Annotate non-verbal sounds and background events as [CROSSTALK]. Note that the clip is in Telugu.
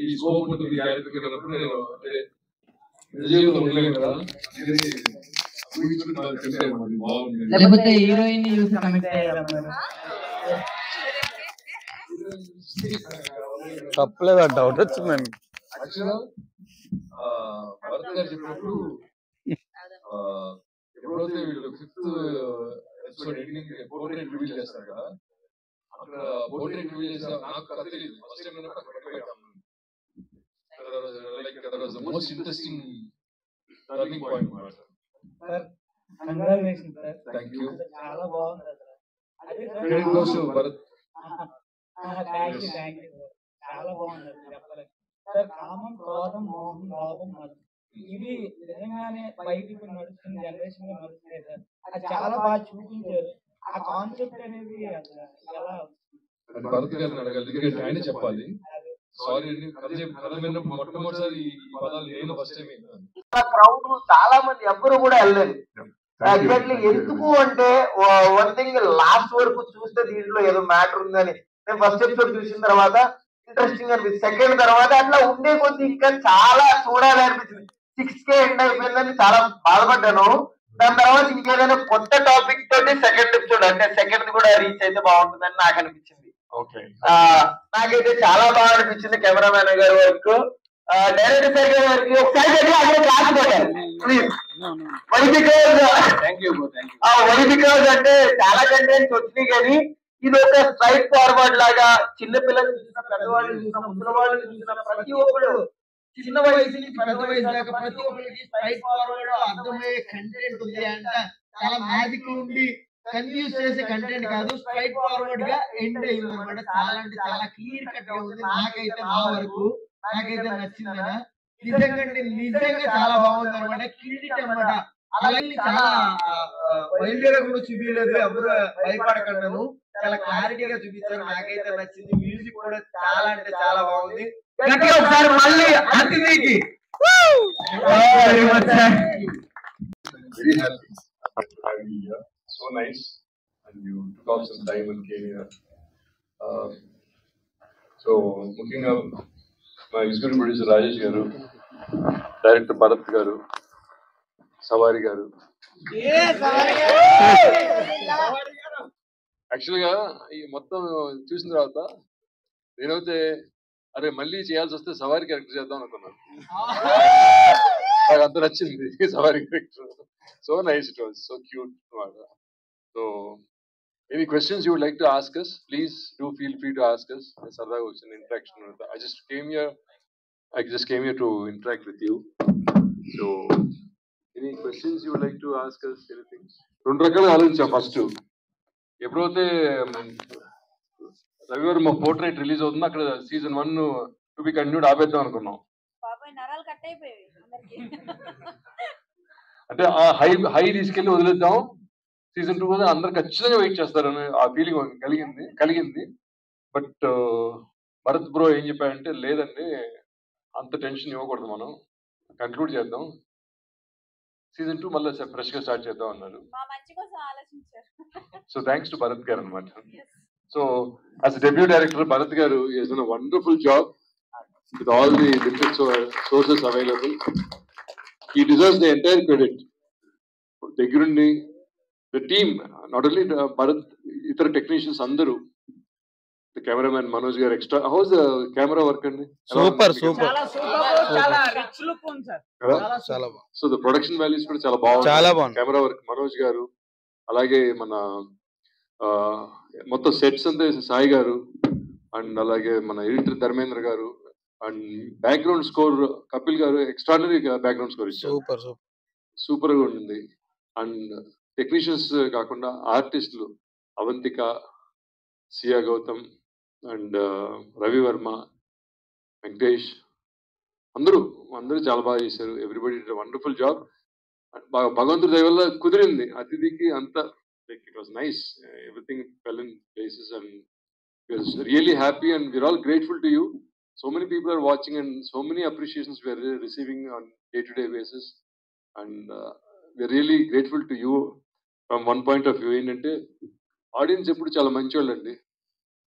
ఈ స్కోప్ ఉంటుంది నేను అంటే విజయంలో ఉండలేను కదా. బాగుంది లేకపోతే హీరోయిన్ చూసి కమిట్ అయ్యారా మీరు? తప్పలేదు డౌట్ వచ్చిందండి చెప్పినప్పుడు ఎప్పుడైతే వీళ్ళు fifth episode ending portrait reveal చేస్తారు కదా? అక్కడ పోర్ట్రేట్ రివీల్ చేసిన నాకు కథ తెలియదు first time like that was the most interesting turning point sir congratulation sir thank you చాలా బాగుంది sir credit goes to Bharat thank you thank you sir చాలా బాగుంది చెప్పలేదు సార్ కామన్ క్రోధం మోహం లోపం మతం ఇవి నిజంగానే బయట ఇప్పుడు నడుస్తున్న జనరేషన్లో సార్. అది చాలా బాగా చూపించారు. ఆ కాన్సెప్ట్ అనేది ఎలా భరత్ గారిని అడగాలి. ఎందుకంటే ఆయనే చెప్పాలి. సారీ అండి. కథ చెప్పి కథ విన్నప్పుడు మొట్టమొదటిసారి ఈ పదాలు నేను ఫస్ట్ టైం విన్నాను. క్రౌడ్ చాలా మంది ఎవ్వరు కూడా వెళ్ళలేదు. ఎగ్జాక్ట్లీ ఎందుకు అంటే వన్ థింగ్ లాస్ట్ వరకు చూస్తే దీంట్లో ఏదో మ్యాటర్ ఉందని. నేను ఫస్ట్ ఎపిసోడ్ చూసిన తర్వాత ఇంట్రెస్టింగ్ అనిపించింది సెకండ్ తర్వాత అట్లా ఉండే కొద్ది ఇంకా చాలా చూడాలి అనిపించింది సిక్స్ కే ఎండ్ అయిపోయిందని చాలా బాధపడ్డాను. దాని తర్వాత ఇంకేదైనా కొత్త టాపిక్ తోటి సెకండ్ ఎపిసోడ్ అంటే సెకండ్ కూడా రీచ్ అయితే బాగుంటుందని నాకు అనిపించింది. ఓకే. ఆ, నాకైతే చాలా బాగా అనిపించింది కెమెరామెన్ గారి వర్క్ డైరెక్టర్ సార్ గారి వర్క్ ఒకసారి పెట్టి అక్కడ క్లాస్ కొట్టారు ప్లీజ్ వై బికాజ్ వై అంటే చాలా కంటెంట్స్ వచ్చినాయి కానీ ఇది ఒక స్ట్రైట్ ఫార్వర్డ్ లాగా చిన్న పిల్లలు చూసిన పెద్దవాళ్ళు చూసిన ముసలి వాళ్ళు చూసిన ప్రతి ఒక్కరు చిన్న వయసు నుంచి పెద్ద వయసు దాకా ప్రతి ఒక్కరికి స్ట్రైట్ ఫార్వర్డ్ అర్థమయ్యే కంటెంట్ ఉంది అంట చాలా మ్యాజిక్ ఉండి కన్ఫ్యూజ్ చేసే కంటెంట్ కాదు స్ట్రైట్ ఫార్వర్డ్గా ఎండ్ అయింది అనమాట చాలా అంటే చాలా క్లియర్ కట్గా ఉంది. నాకైతే నా వరకు నాకైతే నచ్చిందన నిజంగా నిజంగా చాలా బాగుంది అనమాట క్లియరిటీ అనమాట అలాగే చాలా వైల్డ్ కూడా చూపించలేదు ఎవరు భయపడకండాను. చాలా క్లారిటీగా చూపించారు. నాకైతే నచ్చింది. మ్యూజిక్ కూడా చాలా అంటే చాలా బాగుంది. గట్టిగా ఒకసారి మళ్ళీ అతిథికి took out some time and came here. Uh, so, ముఖ్యంగా మా ఎగ్జిక్యూటివ్ ప్రొడ్యూసర్ రాజేష్ గారు డైరెక్టర్ భరత్ గారు సవారి గారు యాక్చువల్గా ఈ మొత్తం చూసిన తర్వాత నేనైతే అరే మళ్ళీ చేయాల్సి వస్తే సవారి క్యారెక్టర్ చేద్దాం అనుకున్నాను. [LAUGHS] నాకు అంత నచ్చింది [LAUGHS] Savari character so nice it was. So cute so any questions you would like to ask us please do feel free to ask us సరదాగా వచ్చిన interaction I just came here I just came here to interact with you so any questions you like to ask us anything రెండు రకాలుగా ఆలోచించాం ఫస్ట్ ఎప్పుడైతే రవివర్మ పోర్ట్రేట్ రిలీజ్ అవుతుందో. అక్కడ season one to be continued ఆపేద్దాం అనుకున్నాం. అంటే ఆ హై హై తీసుకెళ్ళి వదిలేద్దాం. సీజన్ టూ కోసం అందరు ఖచ్చితంగా వెయిట్ చేస్తారని ఆ ఫీలింగ్ కలిగింది కలిగింది. బట్ భరత్ బ్రో ఏం చెప్పాడంటే లేదండి అంత టెన్షన్ ఇవ్వకూడదు మనం. కంక్లూడ్ చేద్దాం. సీజన్ టూ మళ్ళీ ఫ్రెష్గా స్టార్ట్ చేద్దాం అన్నారు సో థ్యాంక్స్ టు భరత్ గారు అనమాట so as debut director Bharat గారు wonderful job with all the limited sources available ఈ డిజర్వ్స్ ద ఎంటైర్ క్రెడిట్ దగ్గరుండి the team not only Bharat ఇతర టెక్నీషియన్స్ అందరూ కెమెరామెన్ మనోజ్ గారు ఎక్స్ట్రా హౌస్ కెమెరా వర్క్ అండి? సూపర్ సూపర్ చాలా సో ద ప్రొడక్షన్ వాల్యూస్ కూడా చాలా బాగుంది. చాలా బాగుంది. కెమెరా వర్క్ మనోజ్ గారు అలాగే మన ఆ, మొత్తం సెట్స్ అంతా సాయి గారు అండ్ అలాగే మన ఎడిటర్ ధర్మేంద్ర గారు అండ్ బ్యాక్గ్రౌండ్ స్కోర్ కపిల్ గారు ఎక్స్ట్రాడనరీ బ్యాక్గ్రౌండ్ స్కోర్ ఇచ్చారు. Super super. సూపర్గా ఉండింది. అండ్ టెక్నీషియన్స్ కాకుండా ఆర్టిస్టులు అవంతిక సియా గౌతమ్ అండ్ రవి వర్మ వెంకటేష్ అందరూ అందరూ చాలా బాగా చేశారు. ఎవ్రీబడి వండర్ఫుల్ జాబ్ భగవంతుడి దయ వల్ల కుదిరింది. అతిథికి అంత it was nice everything well in places and really happy and we are all grateful to you so many people are watching and so many appreciations we are receiving on day to day basis and we are really grateful to you from one point of view ఏంటంటే ఆడియన్స్ ఎప్పుడు చాలా మంచివాళ్ళండి